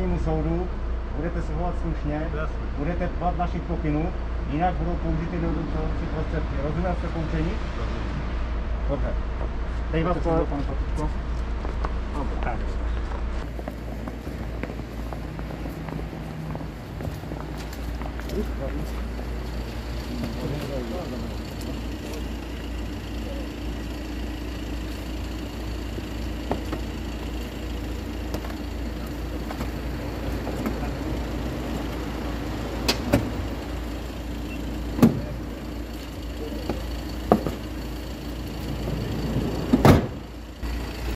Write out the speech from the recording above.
vrchnímu soudu, budete se chovat slušně, Jasně. budete dbat našich pokynů, jinak budou použity donucovací prostředky. Rozumím jste poučení? Dobře. Teď vás po... pane Patruško. Dobře, tak.